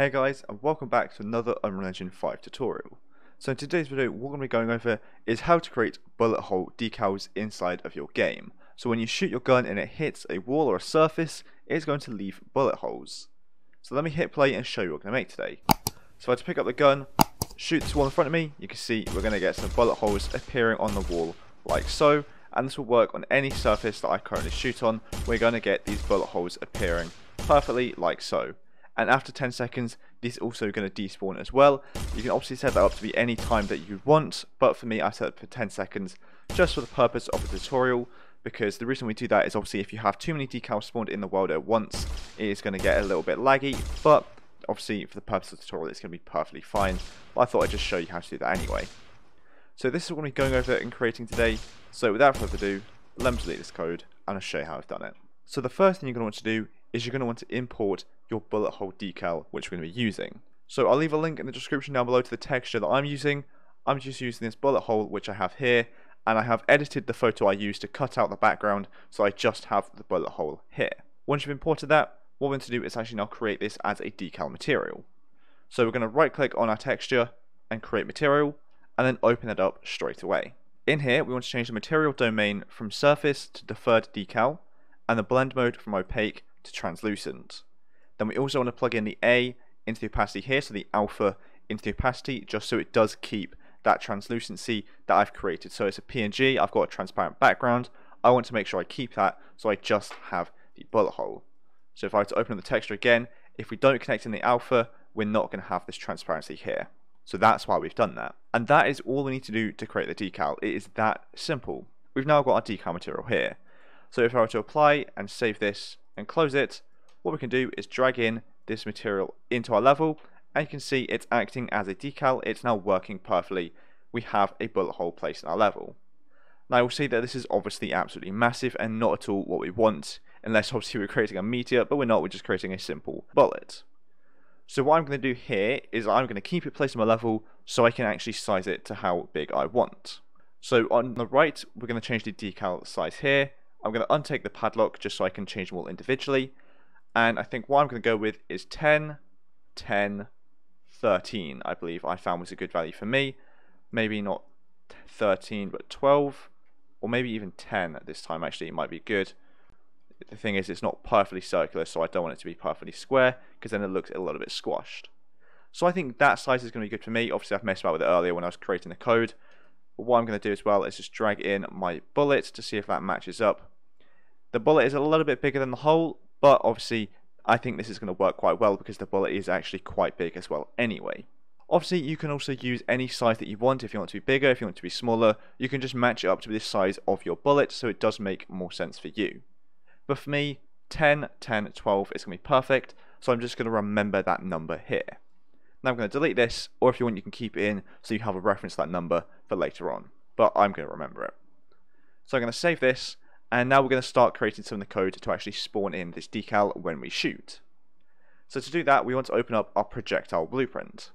Hey guys and welcome back to another Unreal Engine 5 tutorial. So in today's video what we're going to be going over is how to create bullet hole decals inside of your game. So when you shoot your gun and it hits a wall or a surface, it's going to leave bullet holes. So let me hit play and show you what we're going to make today. So I to pick up the gun, shoot this wall in front of me, you can see we're going to get some bullet holes appearing on the wall like so. And this will work on any surface that I currently shoot on, we're going to get these bullet holes appearing perfectly like so and after 10 seconds this is also going to despawn as well. You can obviously set that up to be any time that you want but for me I set it for 10 seconds just for the purpose of the tutorial because the reason we do that is obviously if you have too many decals spawned in the world at once it is going to get a little bit laggy but obviously for the purpose of the tutorial it's going to be perfectly fine but I thought I'd just show you how to do that anyway. So this is what we're going over and creating today so without further ado let me delete this code and I'll show you how I've done it. So the first thing you're going to want to do is you're going to want to import your bullet hole decal which we're going to be using. So I'll leave a link in the description down below to the texture that I'm using. I'm just using this bullet hole which I have here and I have edited the photo I used to cut out the background so I just have the bullet hole here. Once you've imported that, what we're going to do is actually now create this as a decal material. So we're going to right click on our texture and create material and then open it up straight away. In here we want to change the material domain from surface to deferred decal and the blend mode from opaque to translucent. Then we also want to plug in the A into the opacity here, so the alpha into the opacity, just so it does keep that translucency that I've created. So it's a PNG, I've got a transparent background, I want to make sure I keep that, so I just have the bullet hole. So if I were to open up the texture again, if we don't connect in the alpha, we're not going to have this transparency here. So that's why we've done that. And that is all we need to do to create the decal. It is that simple. We've now got our decal material here. So if I were to apply and save this and close it, what we can do is drag in this material into our level and you can see it's acting as a decal, it's now working perfectly. We have a bullet hole placed in our level. Now you'll see that this is obviously absolutely massive and not at all what we want, unless obviously we're creating a meteor, but we're not, we're just creating a simple bullet. So what I'm going to do here is I'm going to keep it placed on my level so I can actually size it to how big I want. So on the right, we're going to change the decal size here. I'm going to untake the padlock just so I can change them all individually. And I think what I'm going to go with is 10, 10, 13, I believe I found was a good value for me. Maybe not 13, but 12, or maybe even 10 at this time, actually, it might be good. The thing is, it's not perfectly circular, so I don't want it to be perfectly square, because then it looks a little bit squashed. So I think that size is going to be good for me. Obviously, I've messed about with it earlier when I was creating the code. But what I'm going to do as well is just drag in my bullet to see if that matches up. The bullet is a little bit bigger than the hole, but obviously, I think this is going to work quite well because the bullet is actually quite big as well anyway. Obviously, you can also use any size that you want. If you want to be bigger, if you want to be smaller, you can just match it up to the size of your bullet so it does make more sense for you. But for me, 10, 10, 12 is going to be perfect, so I'm just going to remember that number here. Now I'm going to delete this, or if you want you can keep it in so you have a reference to that number for later on. But I'm going to remember it. So I'm going to save this, and now we're going to start creating some of the code to actually spawn in this decal when we shoot. So to do that, we want to open up our projectile blueprint.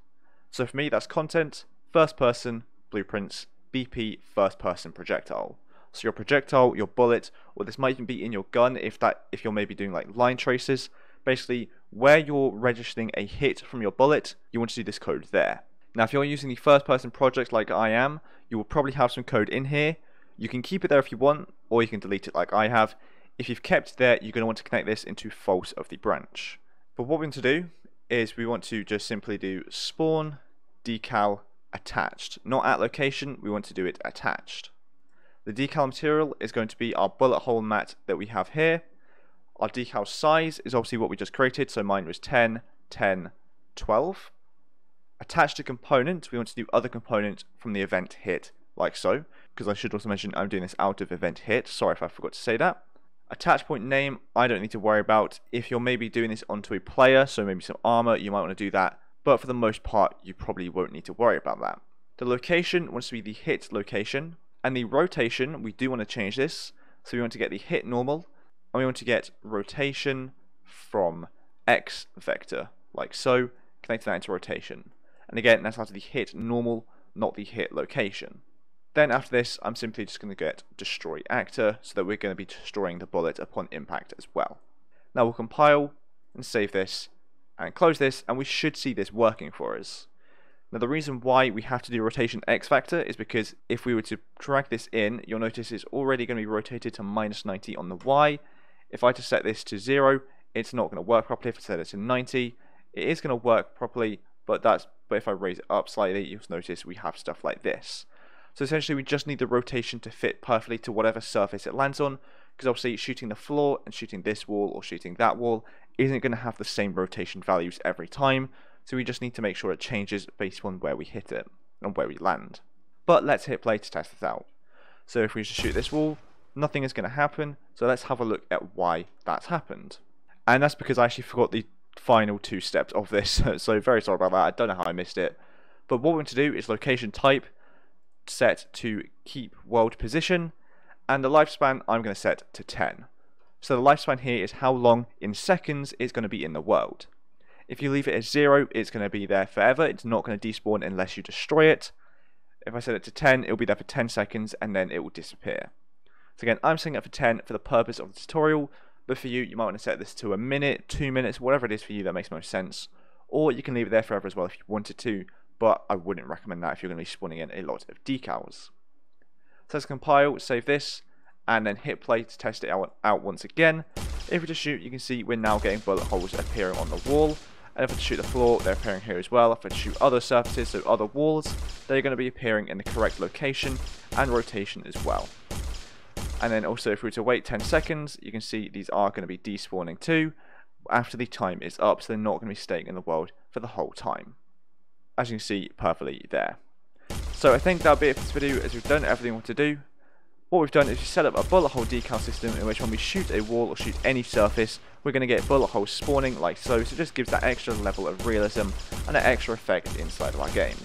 So for me, that's content, first person, blueprints, BP, first person projectile. So your projectile, your bullet, or this might even be in your gun if that if you're maybe doing like line traces. Basically, where you're registering a hit from your bullet, you want to do this code there. Now, if you're using the first person project like I am, you will probably have some code in here you can keep it there if you want, or you can delete it like I have. If you've kept it there, you're going to want to connect this into false of the branch. But what we're going to do is we want to just simply do spawn decal attached. Not at location, we want to do it attached. The decal material is going to be our bullet hole mat that we have here. Our decal size is obviously what we just created, so mine was 10, 10, 12. Attached to component, we want to do other component from the event hit, like so because I should also mention I'm doing this out of event hit. Sorry if I forgot to say that. Attach point name, I don't need to worry about. If you're maybe doing this onto a player, so maybe some armor, you might want to do that. But for the most part, you probably won't need to worry about that. The location wants to be the hit location. And the rotation, we do want to change this. So we want to get the hit normal. And we want to get rotation from X vector, like so. Connect that into rotation. And again, that's after the hit normal, not the hit location. Then after this, I'm simply just going to get destroy actor, so that we're going to be destroying the bullet upon impact as well. Now we'll compile and save this, and close this and we should see this working for us. Now the reason why we have to do rotation X vector is because if we were to drag this in, you'll notice it's already going to be rotated to minus 90 on the Y. If I just set this to 0, it's not going to work properly. If I set it to 90, it is going to work properly, but that's but if I raise it up slightly, you'll notice we have stuff like this. So essentially we just need the rotation to fit perfectly to whatever surface it lands on, because obviously shooting the floor and shooting this wall or shooting that wall isn't going to have the same rotation values every time, so we just need to make sure it changes based on where we hit it and where we land. But let's hit play to test this out. So if we just shoot this wall, nothing is going to happen, so let's have a look at why that's happened. And that's because I actually forgot the final two steps of this, so very sorry about that, I don't know how I missed it. But what we're going to do is location type set to keep world position, and the lifespan I'm going to set to 10. So the lifespan here is how long in seconds it's going to be in the world. If you leave it as 0, it's going to be there forever. It's not going to despawn unless you destroy it. If I set it to 10, it'll be there for 10 seconds and then it will disappear. So again, I'm setting it for 10 for the purpose of the tutorial, but for you, you might want to set this to a minute, two minutes, whatever it is for you that makes most sense. Or you can leave it there forever as well if you wanted to, but I wouldn't recommend that if you're going to be spawning in a lot of decals. So let's compile, save this, and then hit play to test it out, out once again. If we just shoot, you can see we're now getting bullet holes appearing on the wall. And if I shoot the floor, they're appearing here as well. If I shoot other surfaces, so other walls, they're going to be appearing in the correct location and rotation as well. And then also if we were to wait 10 seconds, you can see these are going to be despawning too after the time is up, so they're not going to be staying in the world for the whole time. As you can see perfectly there. So I think that'll be it for this video as we've done everything we want to do. What we've done is we set up a bullet hole decal system in which when we shoot a wall or shoot any surface, we're going to get bullet holes spawning like so, so it just gives that extra level of realism and an extra effect inside of our games.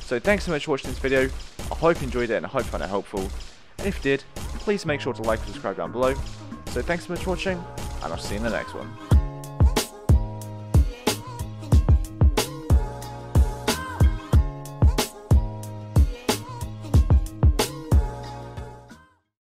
So thanks so much for watching this video, I hope you enjoyed it and I hope you found it helpful, and if you did, please make sure to like and subscribe down below. So thanks so much for watching, and I'll see you in the next one.